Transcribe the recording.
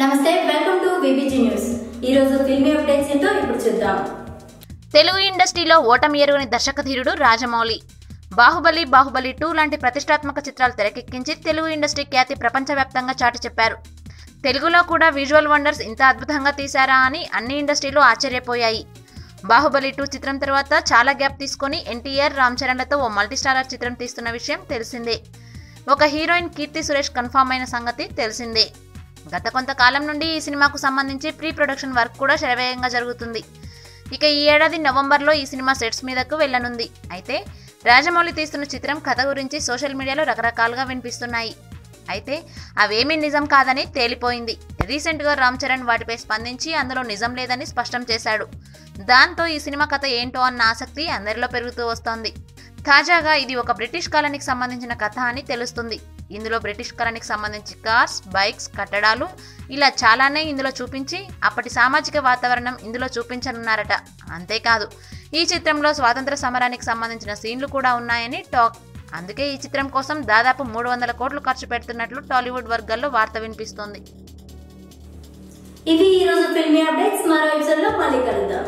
నమస్తే welcome to VBG news ఈ రోజు ఫిల్మీ అప్డేట్స్ ఏంటో ఇప్పుడు చూద్దాం. తెలుగు ఇండస్ట్రీలో ఓటమి ఎరుగని దర్శకధీరుడు రాజమౌళి. బాహుబలి బాహుబలి టూ లాంటి ప్రతిష్టాత్మక చిత్రాలు తెరకెక్కించి తెలుగు ఇండస్ట్రీ ఖ్యాతి ప్రపంచవ్యాప్తంగా చాటి చెప్పారు. తెలుగులో కూడా విజువల్ వండర్స్ ఇంత అద్భుతంగా తీశారా అని అన్ని ఇండస్ట్రీలు ఆశ్చర్యపోయాయి. బాహుబలి టూ చిత్రం తర్వాత చాలా గ్యాప్ తీసుకొని ఎన్టీఆర్ రామ్ చరణ్లతో ఓ మల్టీస్టారర్ చిత్రం తీస్తున్న విషయం తెలిసిందే. ఒక హీరోయిన్ కీర్తి సురేష్ కన్ఫామ్ అయిన సంగతి తెలిసిందే. గత కొంతకాలం నుండి ఈ సినిమాకు సంబంధించి ప్రీ ప్రొడక్షన్ వర్క్ కూడా శరవేగంగా జరుగుతుంది. ఇక ఈ ఏడాది నవంబర్లో ఈ సినిమా సెట్స్ మీదకు వెళ్ళనుంది. అయితే రాజమౌళి తీస్తున్న చిత్రం కథ గురించి సోషల్ మీడియాలో రకరకాలుగా వినిపిస్తున్నాయి. అయితే అవేమీ నిజం కాదని తేలిపోయింది. రీసెంట్గా రామ్ చరణ్ వాటిపై స్పందించి అందులో నిజం లేదని స్పష్టం చేశాడు. దాంతో ఈ సినిమా కథ ఏంటో అన్న ఆసక్తి అందరిలో పెరుగుతూ వస్తోంది. తాజాగా ఇది ఒక బ్రిటిష్ కాలనీకి సంబంధించిన కథ అని తెలుస్తుంది. ఇందులో బ్రిటిష్ కాలనీకి సంబంధించి కార్స్ బైక్స్ కట్టడాలు ఇలా చాలానే ఇందులో చూపించి అప్పటి సామాజిక వాతావరణం ఇందులో చూపించనున్నారట. అంతేకాదు ఈ చిత్రంలో స్వాతంత్ర సమరానికి సంబంధించిన సీన్లు కూడా ఉన్నాయని టాక్. అందుకే ఈ చిత్రం కోసం దాదాపు మూడు వందల కోట్లు ఖర్చు పెడుతున్నట్లు టాలీవుడ్ వర్గాల్లో వార్త వినిపిస్తోంది. ఇవి ఈరోజు ఫిల్మీ అప్డేట్స్ మరో ఎపిసోడ్లో మళ్ళీ కలుద్దాం.